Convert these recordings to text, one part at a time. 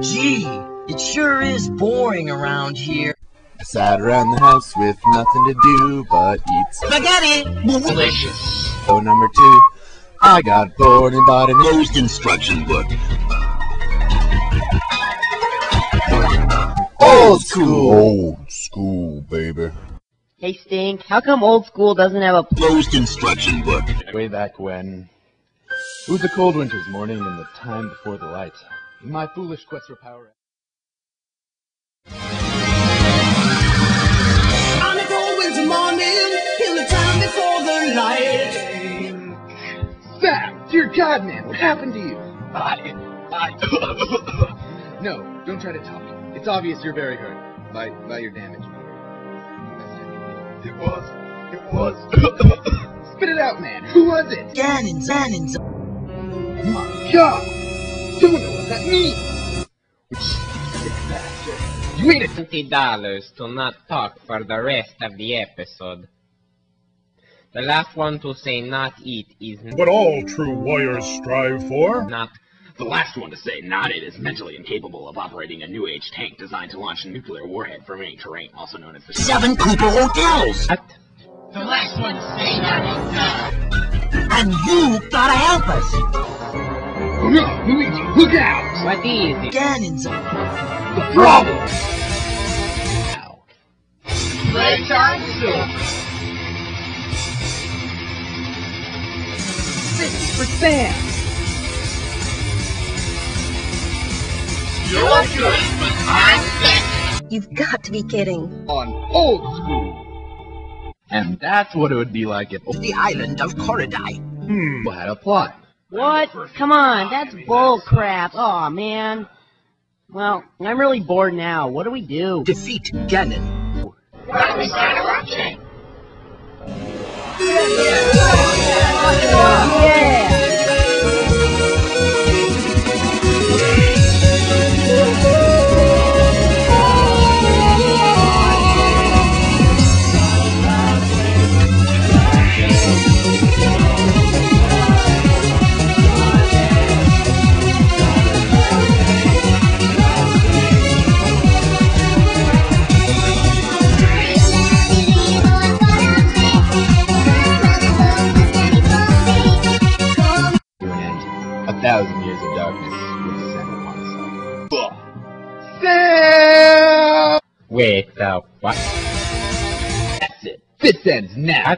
Gee, it sure is boring around here. I sat around the house with nothing to do but eat Spaghetti! Delicious. So number two, I got bored and bought an Closed instruction book. old school. Old school, baby. Hey Stink, how come old school doesn't have a Closed instruction book. Way back when. It was a cold winter's morning in the time before the light. In my foolish quest for power. On a cold winter morning, in the time before the light. Sam! Dear God, man, what happened to you? I, I, No, don't try to talk. It's obvious you're very hurt by by your damage. it was, it was. Spit it out, man. Who was it? Ganon's, Ganon's. My God! Don't know what that means. Sick bastard. You made it. twenty dollars to not talk for the rest of the episode. The last one to say not eat is What all true warriors strive for. not The last one to say not it is mentally incapable of operating a new age tank designed to launch a nuclear warhead from any terrain, also known as the Seven Koopa Hotels. what? The last one to say not it. And you gotta help us. Oh no, Luigi, look out! What is it? Ganon's. The problem. Now, This is for Sam. You're good. I'm bad. You've got to be kidding. on old school. And that's what it would be like if The island of Koridai. Hmm. people had a plot. What? Come on, that's bull crap. Aw, man. Well, I'm really bored now. What do we do? Defeat Ganon. Wait, uh, what? That's it. This ends now.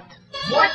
What?